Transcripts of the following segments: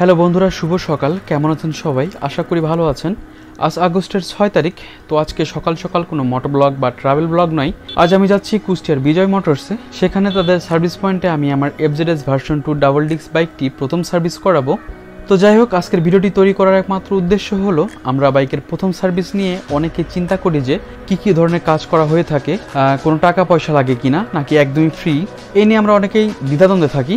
Hello বন্ধুরা, শুভ সকাল। কেমন আছেন সবাই? আশা করি ভালো আছেন। আজ আগস্টের ছয় তারিখ, তো আজকে সকাল সকাল কোনো মোটর ব্লগ বা ট্রাভেল ব্লগ নয়। আজ আমি যাচ্ছি কুষ্টিয়ার বিজয় মোটরসে সেখানে তাদের সার্ভিস পয়েন্টে আমি আমার এফজেডএস ভার্সন টু ডাবল ডিক্স বাইকটি প্রথম সার্ভিস করাবো। তো যাই হোক, আজকের ভিডিওটি তৈরি করার একমাত্র উদ্দেশ্য হলো, আমরা বাইকের প্রথম সার্ভিস নিয়ে অনেকে চিন্তা করি যে, কি কি ধরনের কাজ করা হয়ে থাকে কোনো টাকা পয়সা লাগে কিনা, নাকি একদমই ফ্রি এই নিয়ে আমরা অনেকেই দ্বিধাদ্বন্দ্বে থাকি।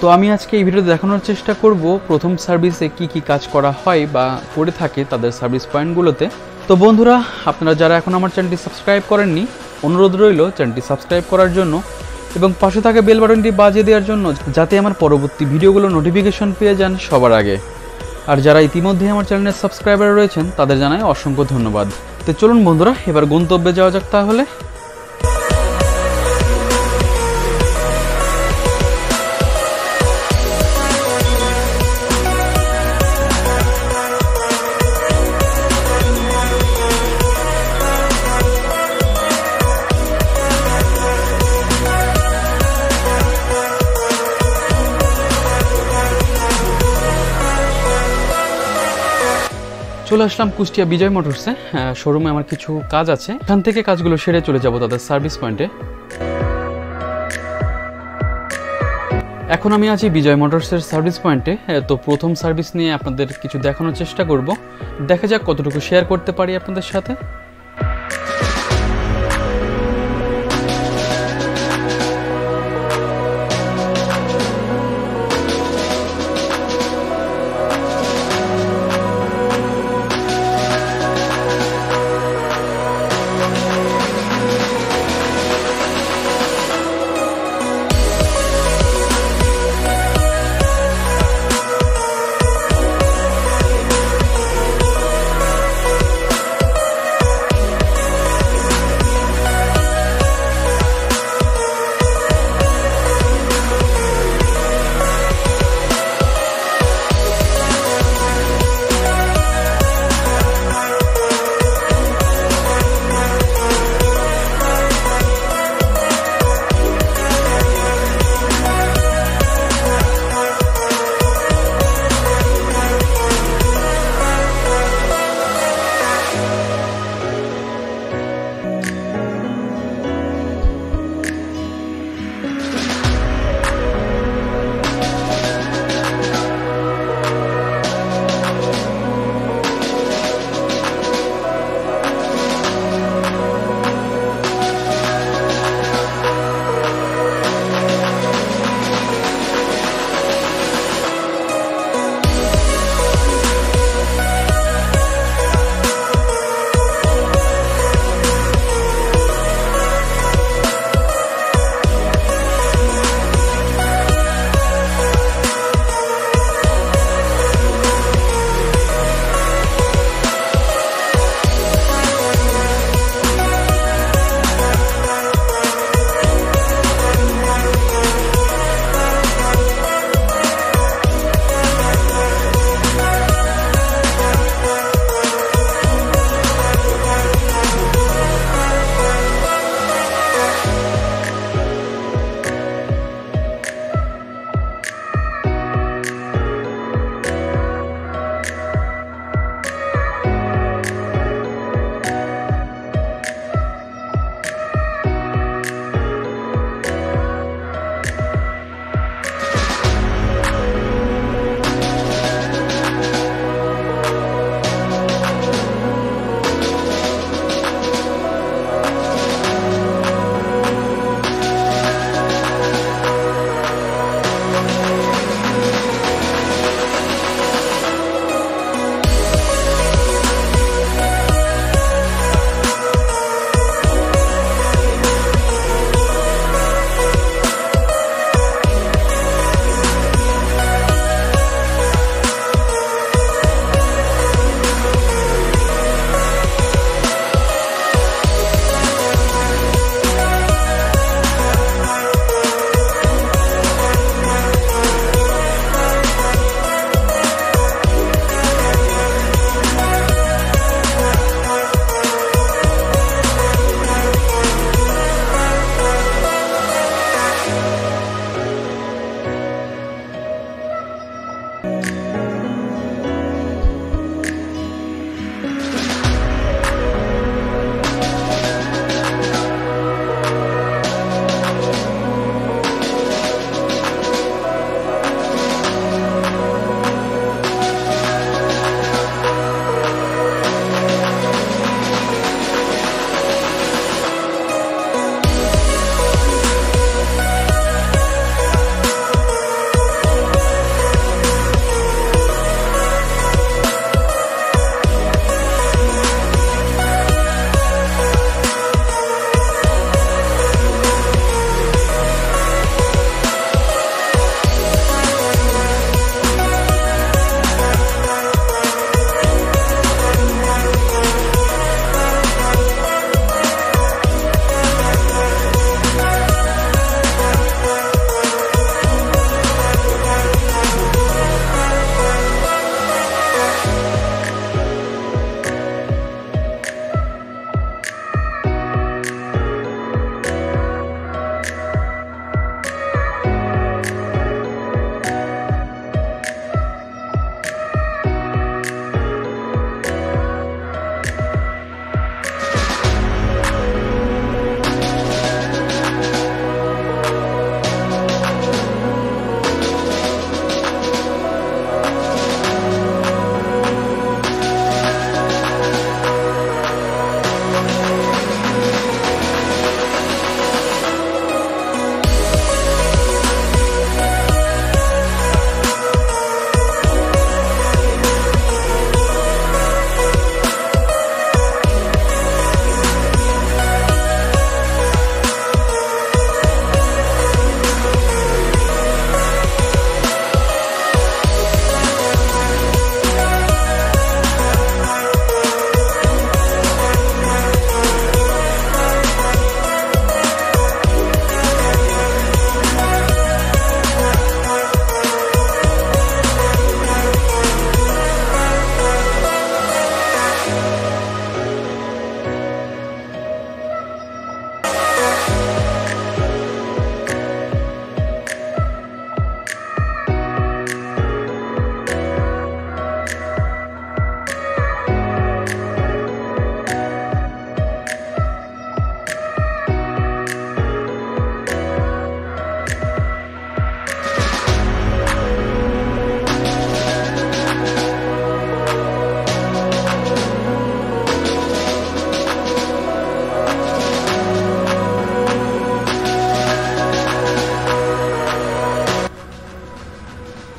তো আমি আজকে এই ভিডিওতে দেখানোর চেষ্টা করব প্রথম সার্ভিসে কি কি কাজ করা হয় বা করে থাকে তাদের সার্ভিস পয়েন্টগুলোতে। তো বন্ধুরা, আপনারা যারা এখন আমার চ্যানেলটি সাবস্ক্রাইব করেননি, অনুরোধ রইল চ্যানেলটি সাবস্ক্রাইব করার জন্য এবং পাশে থাকা বেল বাটনটি বাজিয়ে দেওয়ার জন্য যাতে আমার পরবর্তী ভিডিওগুলো নোটিফিকেশন পেয়ে যান সবার আগে। আর যারা ইতিমধ্যে আমার চ্যানেলের সাবস্ক্রাইবার রয়েছেন, তাদের জানাই অসংখ্য ধন্যবাদ। তো চলুন বন্ধুরা, এবার গন্তব্যে যাওয়া যাক তাহলে। চলে আসলাম কুষ্টিয়া বিজয় মোটরসে। শোরুমে আমার কিছু কাজ আছে। এখান থেকে কাজগুলো সেরে চলে যাব তাদের সার্ভিস পয়েন্টে এখন আমি আছি বিজয় মোটরসের সার্ভিস পয়েন্টে তো প্রথম সার্ভিস নিয়ে আপনাদের কিছু দেখানোর চেষ্টা করব। দেখা যাক কতটুকু শেয়ার করতে পারি আপনাদের সাথে।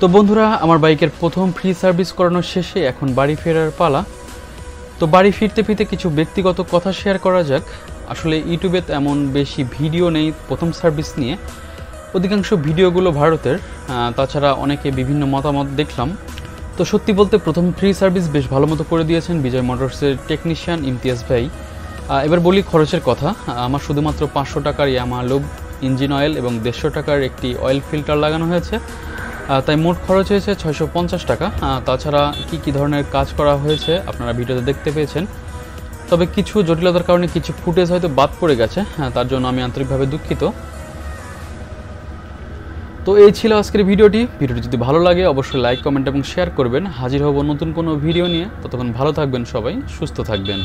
তো বন্ধুরা, আমার বাইকের প্রথম ফ্রি সার্ভিস করানোর শেষে এখন বাড়ি ফেরার পালা। তো বাড়ি ফিরতে ফিরতে কিছু ব্যক্তিগত কথা শেয়ার করা যাক। আসলে ইউটিউবে এমন বেশি ভিডিও নেই প্রথম সার্ভিস নিয়ে। অধিকাংশ ভিডিওগুলো ভারতের তাছাড়া অনেকে বিভিন্ন মতামত দেখলাম। তো সত্যি বলতে প্রথম ফ্রি সার্ভিস বেশ ভালো মতো করে দিয়েছেন বিজয় মোটরসের টেকনিশিয়ান ইমতিয়াজ ভাই। এবার বলি খরচের কথা। আমার শুধুমাত্র পাঁচশো টাকার ইয়ামা লোব ইঞ্জিন অয়েল এবং দেড়শো টাকার একটি অয়েল ফিল্টার লাগানো হয়েছে। তাই মোট খরচ হয়েছে ছয়শো পঞ্চাশ টাকা। তাছাড়া কি কি ধরনের কাজ করা হয়েছে আপনারা ভিডিওতে দেখতে পেয়েছেন। তবে কিছু জটিলতার কারণে কিছু ফুটেজ হয়তো বাদ পড়ে গেছে হ্যাঁ তার জন্য আমি আন্তরিকভাবে দুঃখিত। তো এই ছিল আজকের ভিডিওটি। ভিডিওটি যদি ভালো লাগে, অবশ্যই লাইক, কমেন্ট এবং শেয়ার করবেন। হাজির হব নতুন কোনো ভিডিও নিয়ে। ততক্ষণ ভালো থাকবেন সবাই, সুস্থ থাকবেন।